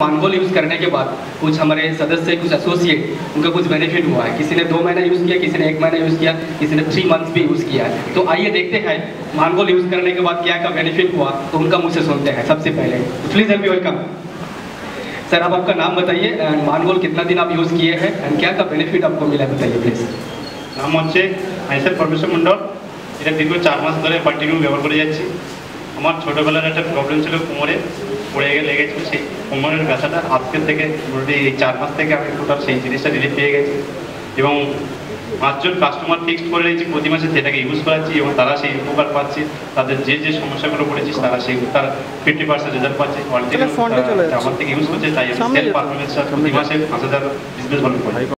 मानगोल use करने के बाद कुछ हमारे सदस्य कुछ एसोसिएट उनका कुछ बेनिफिट हुआ है किसी ने दो महीना यूज़ किया किसी ने एक महीना यूज़ किया किसी ने थ्री मंथ्स भी यूज़ किया है तो आइए देखते हैं मानगोल यूज़ करने के बाद क्या क्या बेनिफिट हुआ तो उनका मुझसे सुनते हैं सबसे पहले प्लीज़ हेल्प वेलकम सर आप आपका नाम बताइए एंड मानगोल कितना दिन आप यूज़ किए हैं एंड क्या क्या बेनिफिट आपको मिला है बताइए प्लीज़ নাম হচ্ছে আইসের পরমেশ্বর মণ্ডল এটা দীর্ঘ চার মাস ধরে কন্টিনিউ ব্যবহার করে যাচ্ছি আমার ছোটোবেলার একটা প্রবলেম ছিল কোমরে পড়ে গিয়ে লেগেছিল সেই কোমরের ব্যথাটা। আজকের থেকে মোটামুটি এই চার মাস থেকে আমি টোটাল সেই জিনিসটা রিলিফ পেয়ে গেছি। এবং পাঁচজন কাস্টমার ফিক্সড করে রেখেছি প্রতি মাসে সেটাকে ইউজ করাচ্ছি এবং তারা সেই উপকার পাচ্ছে তাদের যে যে সমস্যাগুলো পড়েছিস তারা সেই তার ফিফটি পার্সেন্ট রেজাল্ট পাচ্ছে। আমার থেকে ইউজ করছে তাই সেল পারফরমেন্সটা প্রতি মাসে পাঁচ হাজার বিজনেস ভালো